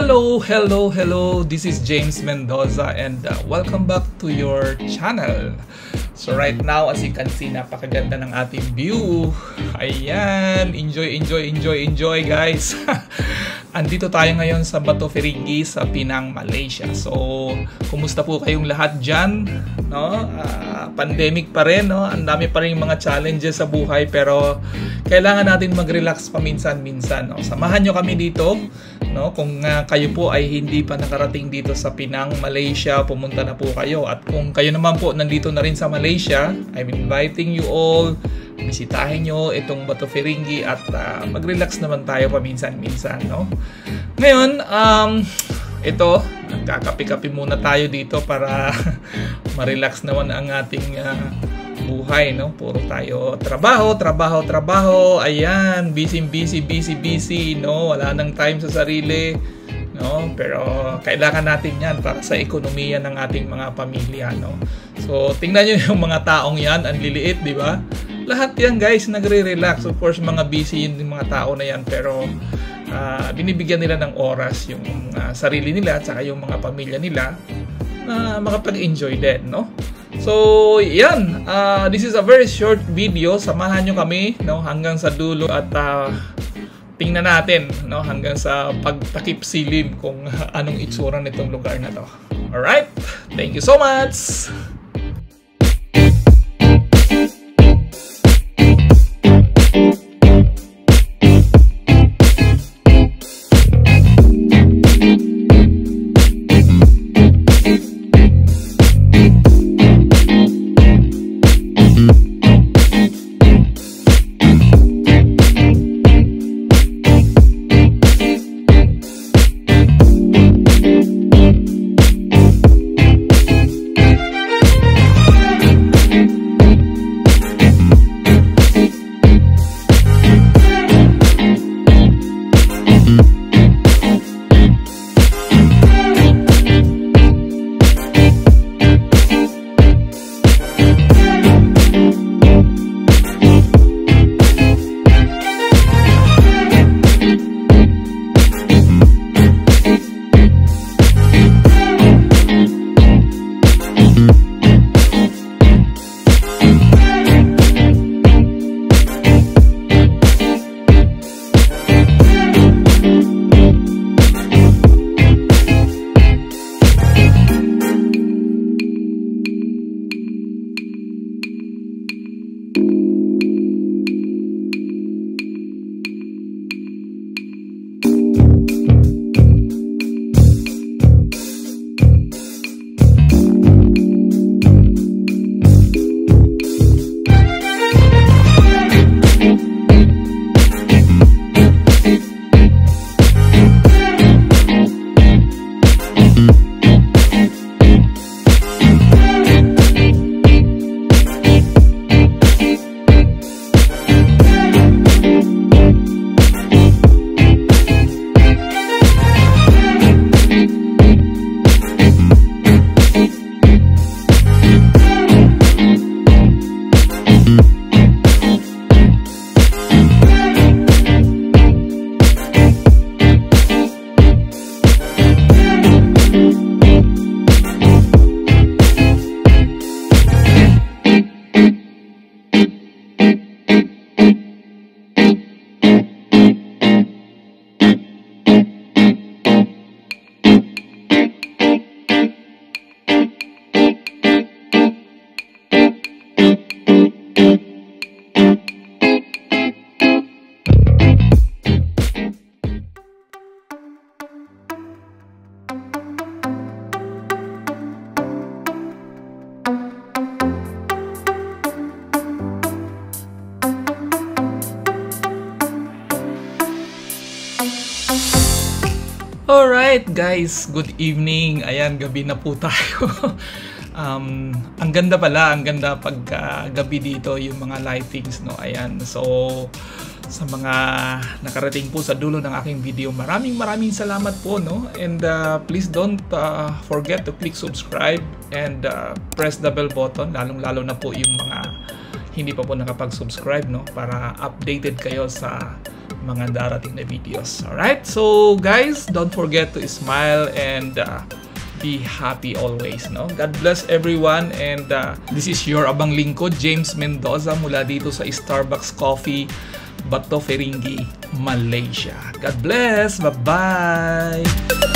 Hello, hello, hello. This is James Mendoza and uh, welcome back to your channel. So right now, as you can see, napakaganda ng ating view. Ayan, enjoy, enjoy, enjoy, enjoy guys. Andito tayo ngayon sa Bato Feringgi sa Pinang, Malaysia. So, kumusta po kayong lahat dyan? No? Uh, pandemic pa rin, no? Ang dami pa rin mga challenges sa buhay pero kailangan natin mag-relax paminsan-minsan, no? Samahan nyo kami dito no? Kung uh, kayo po ay hindi pa nakarating dito sa Pinang Malaysia pumunta na po kayo. At kung kayo naman po nandito na rin sa Malaysia I'm inviting you all. Bisitahin nyo itong Bato Feringgi at uh, mag-relax naman tayo paminsan-minsan no? Ngayon um ito kakapi-kapi muna tayo dito para ma-relax naman ang ating uh, buhay, no? Puro tayo trabaho, trabaho, trabaho. Ayan, busy, busy, busy, busy, no? Wala nang time sa sarili, no? Pero kailangan natin 'yan para sa ekonomiya ng ating mga pamilya, no? So, tingnan niyo yung mga taong 'yan, ang liliit, 'di ba? Lahat 'yan, guys, nagre-relax. Of course, mga busy yung mga tao na 'yan, pero uh, binibigyan nila ng oras yung uh, sarili nila at saka yung mga pamilya nila na makapag-enjoy din, no? So, yan. Uh, this is a very short video. Samahan nyo kami no, hanggang sa dulo at uh, tingnan natin no, hanggang sa pagtakip silim kung anong itsura nitong lugar na to. Alright? Thank you so much! Alright guys, good evening. Ayan, gabi na po tayo. um, ang ganda pala, ang ganda pagka gabi dito yung mga lightings, no? Ayan, so sa mga nakarating po sa dulo ng aking video, maraming maraming salamat po, no? And uh, please don't uh, forget to click subscribe and uh, press the bell button, lalong-lalo na po yung mga hindi pa po nakapag-subscribe, no? Para updated kayo sa mga darating na videos. Alright? So, guys, don't forget to smile and uh, be happy always. No? God bless everyone and uh, this is your abang lingkod, James Mendoza mula dito sa Starbucks Coffee, Bato Feringgi, Malaysia. God bless! Bye-bye!